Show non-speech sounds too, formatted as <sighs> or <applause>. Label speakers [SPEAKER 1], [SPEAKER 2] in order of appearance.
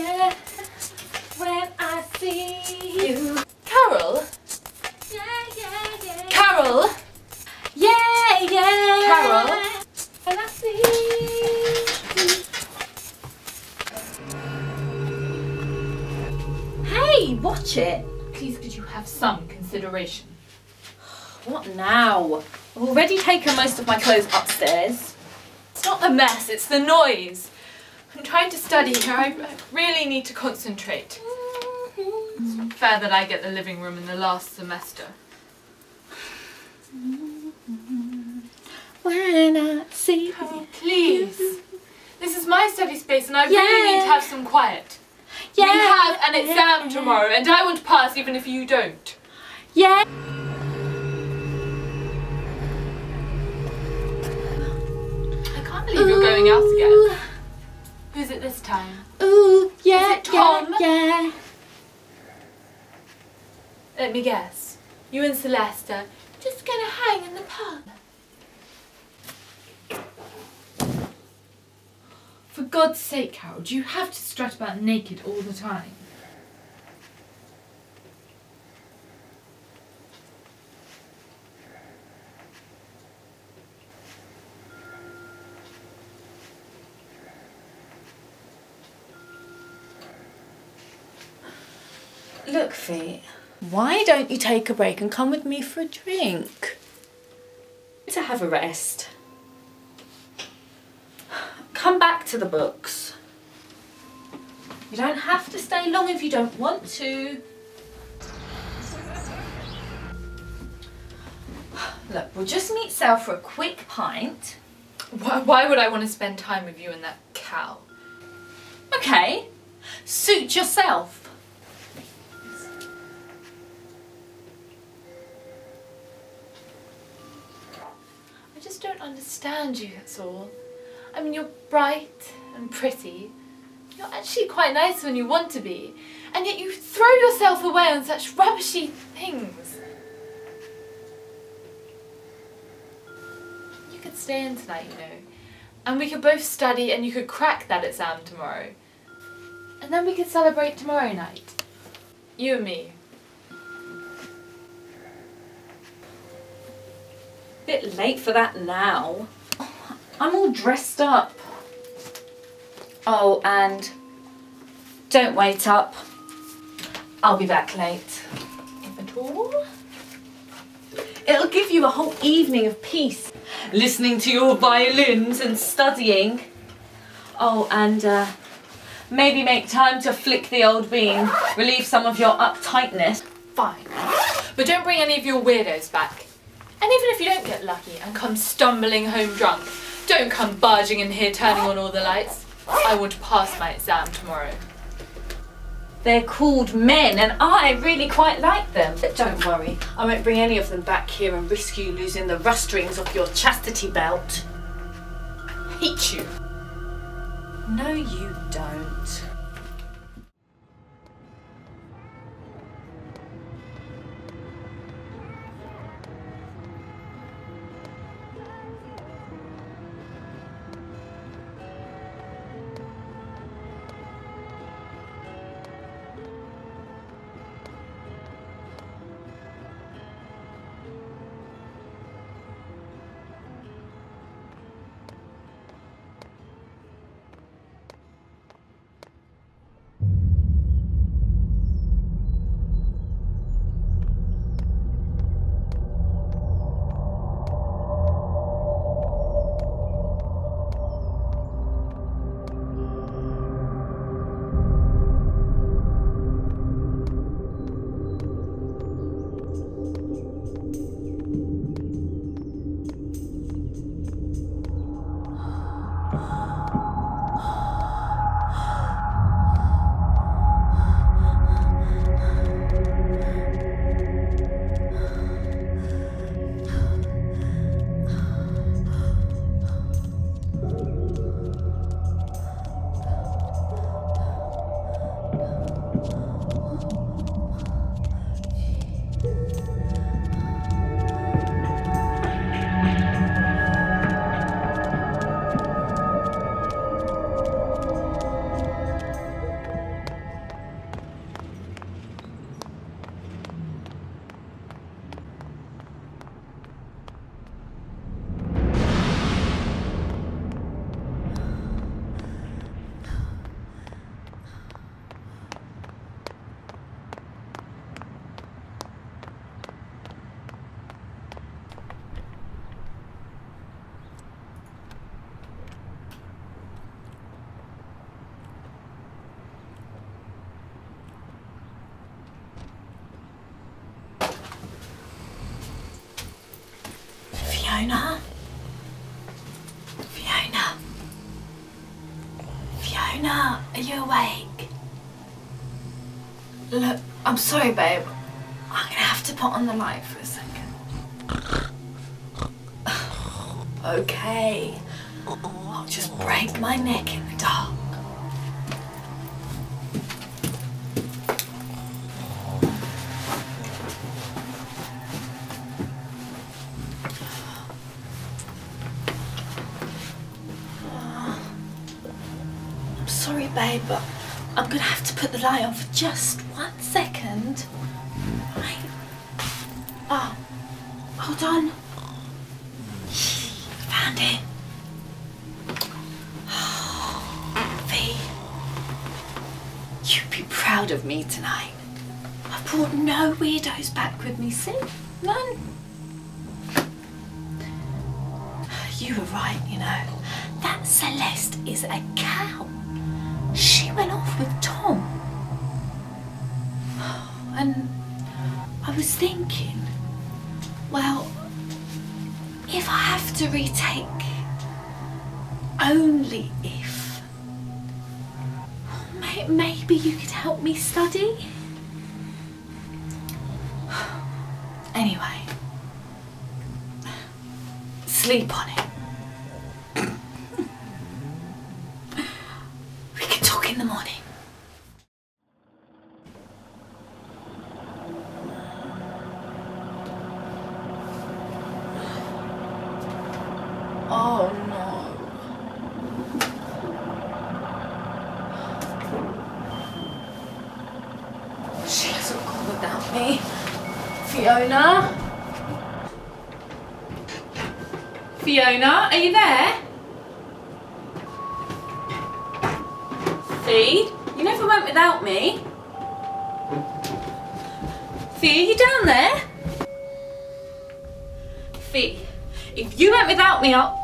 [SPEAKER 1] yeah. When I see you.
[SPEAKER 2] Carol?
[SPEAKER 1] Yeah, yeah, yeah.
[SPEAKER 2] Carol?
[SPEAKER 1] Yeah, yeah.
[SPEAKER 2] Carol?
[SPEAKER 1] When I see you. Hey, watch it.
[SPEAKER 2] Please could you have some consideration?
[SPEAKER 1] What now? I've already taken most of my clothes upstairs.
[SPEAKER 2] It's not the mess, it's the noise. I'm trying to study here. I really need to concentrate. It's fair that I get the living room in the last semester.
[SPEAKER 1] When I see
[SPEAKER 2] Oh, please. This is my study space and I really need to have some quiet.
[SPEAKER 1] Yeah.
[SPEAKER 2] We have an exam tomorrow and I want to pass even if you don't.
[SPEAKER 1] Yeah.
[SPEAKER 2] I can't believe you're going out again. Who's it this time?
[SPEAKER 1] Ooh, yeah,
[SPEAKER 2] Is it Tom?
[SPEAKER 1] yeah, yeah.
[SPEAKER 2] Let me guess. You and Celeste are just gonna hang in the pub. For God's sake, Carol, do you have to strut about naked all the time?
[SPEAKER 1] Look, Fee, why don't you take a break and come with me for a drink? To have a rest. Come back to the books. You don't have to stay long if you don't want to. Look, we'll just meet Sal for a quick pint.
[SPEAKER 2] Why, why would I want to spend time with you and that cow?
[SPEAKER 1] Okay, suit yourself.
[SPEAKER 2] Just don't understand you, that's all. I mean, you're bright and pretty. You're actually quite nice when you want to be. And yet you throw yourself away on such rubbishy things. You could stay in tonight, you know. And we could both study and you could crack that exam tomorrow. And then we could celebrate tomorrow night. You and me.
[SPEAKER 1] Bit late for that now. I'm all dressed up. Oh, and don't wait up. I'll be back late.
[SPEAKER 2] If at all.
[SPEAKER 1] It'll give you a whole evening of peace. Listening to your violins and studying. Oh, and uh, maybe make time to flick the old bean, relieve some of your uptightness.
[SPEAKER 2] Fine. But don't bring any of your weirdos back. And even if you don't get lucky and come stumbling home drunk, don't come barging in here turning on all the lights. I want to pass my exam tomorrow.
[SPEAKER 1] They're called men, and I really quite like them. But don't worry, I won't bring any of them back here and risk you losing the rust rings off your chastity belt.
[SPEAKER 2] Hate you.
[SPEAKER 1] No, you don't. Fiona? Fiona? Fiona, are you awake? Look, I'm sorry, babe. I'm gonna have to put on the light for a second. <sighs> okay. I'll just break my neck in the dark. Sorry, babe, but I'm gonna have to put the light on for just one second. Right. Oh, hold on. <sighs> Found it. Oh, <sighs> Fee, you'd be proud of me tonight. I've brought no weirdos back with me, see? None. <sighs> You were right, you know. That Celeste is a cow. Went off with Tom. <sighs> And I was thinking, well, if I have to retake, only if, maybe you could help me study? <sighs> Anyway, <sighs> sleep on it. We can talk in the morning. Oh no. She hasn't gone without me. Fiona? Fiona, are you there? Fee, you never went without me. Fee, are you down there? Fee, if you went without me, I'll.